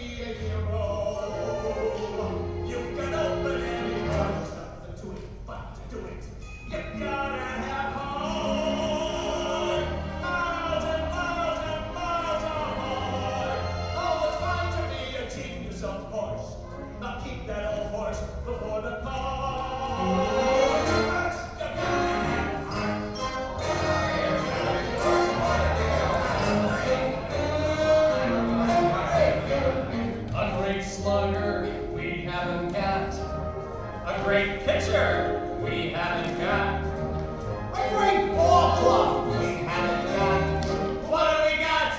be a hero. Slugger we haven't got. A great pitcher we haven't got. A great ball club we haven't got. What have we got?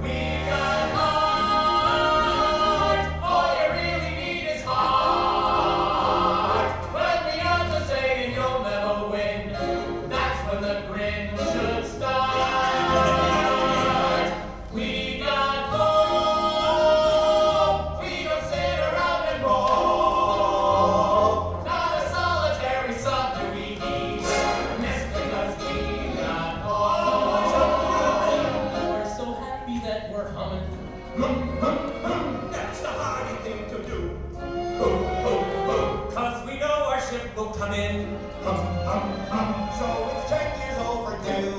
We got heart. All you really need is heart. When the odds are saying you'll never win, that's when the grin should will come in. Hum, hum, hum. So it's ten years overdue.